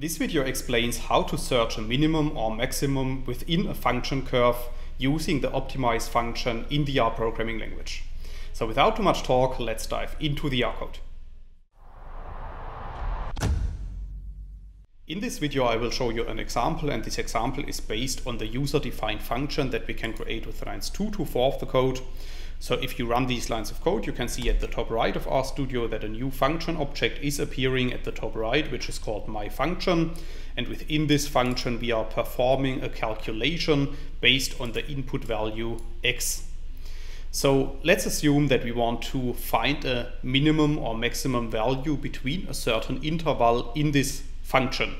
This video explains how to search a minimum or maximum within a function curve using the optimize function in the R programming language. So without too much talk, let's dive into the R code. In this video I will show you an example and this example is based on the user-defined function that we can create with lines 2 to 4 of the code. So if you run these lines of code, you can see at the top right of RStudio that a new function object is appearing at the top right, which is called my function. And within this function, we are performing a calculation based on the input value x. So let's assume that we want to find a minimum or maximum value between a certain interval in this function.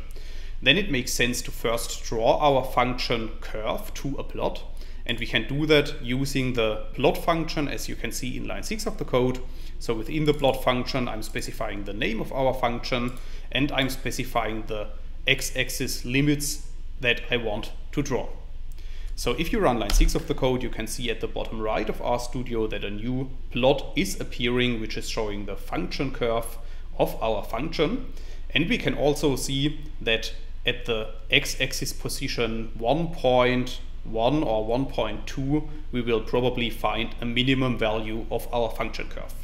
Then it makes sense to first draw our function curve to a plot and we can do that using the plot function as you can see in line 6 of the code. So within the plot function I'm specifying the name of our function and I'm specifying the x-axis limits that I want to draw. So if you run line 6 of the code, you can see at the bottom right of RStudio that a new plot is appearing, which is showing the function curve of our function. And we can also see that at the x-axis position one point 1 or 1.2, we will probably find a minimum value of our function curve.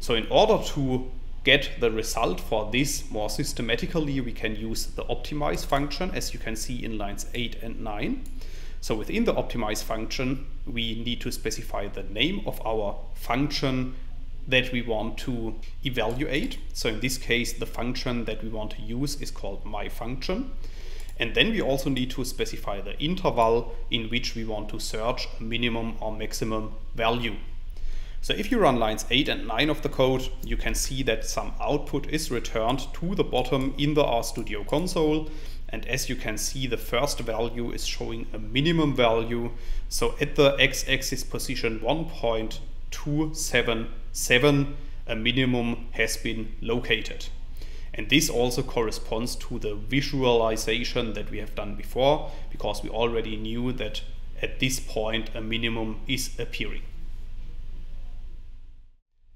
So in order to get the result for this more systematically, we can use the optimize function, as you can see in lines 8 and 9. So within the optimize function, we need to specify the name of our function that we want to evaluate. So in this case, the function that we want to use is called my function. And then we also need to specify the interval in which we want to search a minimum or maximum value. So if you run lines 8 and 9 of the code, you can see that some output is returned to the bottom in the RStudio console. And as you can see, the first value is showing a minimum value. So at the x-axis position 1.277, a minimum has been located. And this also corresponds to the visualization that we have done before, because we already knew that at this point a minimum is appearing.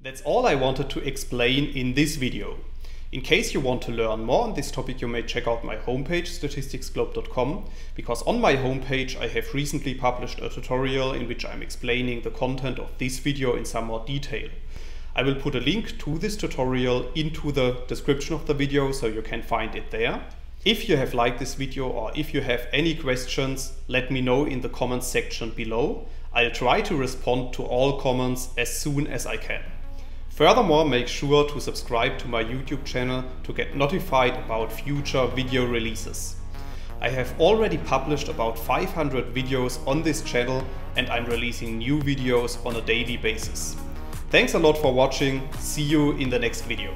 That's all I wanted to explain in this video. In case you want to learn more on this topic, you may check out my homepage, statisticsglobe.com, because on my homepage I have recently published a tutorial in which I'm explaining the content of this video in some more detail. I will put a link to this tutorial into the description of the video so you can find it there. If you have liked this video or if you have any questions, let me know in the comments section below. I'll try to respond to all comments as soon as I can. Furthermore, make sure to subscribe to my YouTube channel to get notified about future video releases. I have already published about 500 videos on this channel and I'm releasing new videos on a daily basis. Thanks a lot for watching. See you in the next video.